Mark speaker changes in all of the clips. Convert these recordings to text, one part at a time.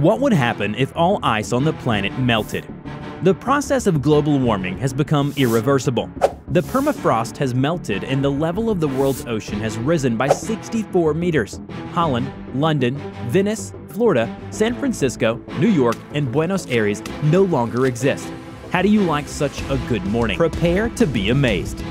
Speaker 1: What would happen if all ice on the planet melted? The process of global warming has become irreversible. The permafrost has melted and the level of the world's ocean has risen by 64 meters. Holland, London, Venice, Florida, San Francisco, New York, and Buenos Aires no longer exist. How do you like such a good morning? Prepare to be amazed.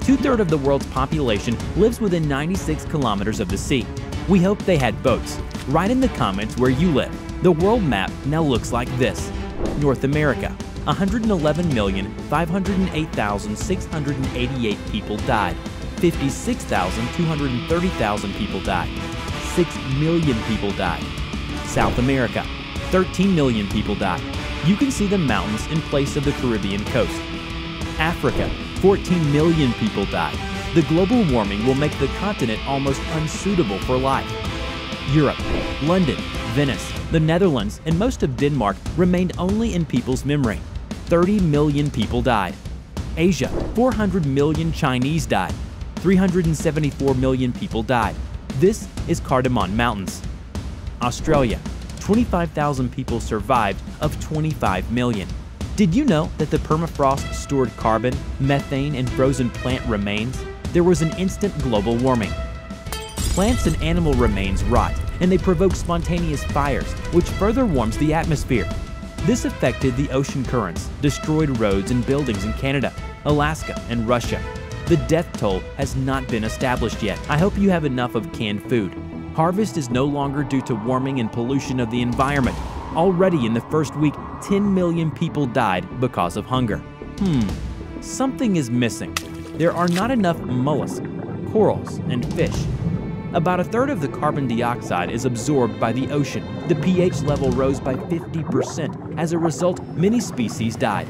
Speaker 1: Two-thirds of the world's population lives within 96 kilometers of the sea. We hope they had boats. Write in the comments where you live. The world map now looks like this. North America, 111,508,688 people died. 56,230,000 people died. 6 million people died. South America, 13 million people died. You can see the mountains in place of the Caribbean coast. Africa, 14 million people died. The global warming will make the continent almost unsuitable for life. Europe, London, Venice, the Netherlands, and most of Denmark remained only in people's memory. 30 million people died. Asia, 400 million Chinese died. 374 million people died. This is Cardamom Mountains. Australia, 25,000 people survived of 25 million. Did you know that the permafrost stored carbon, methane, and frozen plant remains? There was an instant global warming. Plants and animal remains rot, and they provoke spontaneous fires, which further warms the atmosphere. This affected the ocean currents, destroyed roads and buildings in Canada, Alaska, and Russia. The death toll has not been established yet. I hope you have enough of canned food. Harvest is no longer due to warming and pollution of the environment. Already in the first week, 10 million people died because of hunger. Hmm, something is missing. There are not enough mollusks, corals, and fish. About a third of the carbon dioxide is absorbed by the ocean. The pH level rose by 50%. As a result, many species died.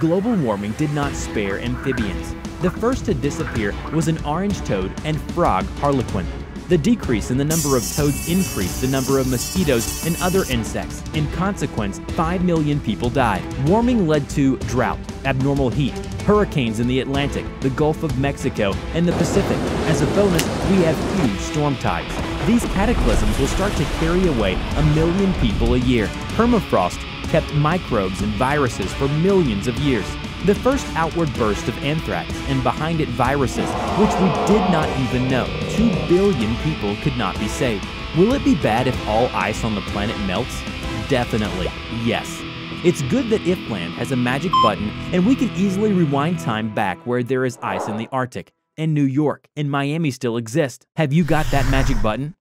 Speaker 1: Global warming did not spare amphibians. The first to disappear was an orange toad and frog harlequin. The decrease in the number of toads increased the number of mosquitoes and other insects. In consequence, 5 million people died. Warming led to drought, abnormal heat, hurricanes in the Atlantic, the Gulf of Mexico, and the Pacific. As a bonus, we have huge storm tides. These cataclysms will start to carry away a million people a year. Permafrost kept microbes and viruses for millions of years. The first outward burst of anthrax and behind it viruses, which we did not even know. Two billion people could not be saved. Will it be bad if all ice on the planet melts? Definitely, yes. It's good that IFLAND has a magic button and we can easily rewind time back where there is ice in the Arctic, and New York and Miami still exist. Have you got that magic button?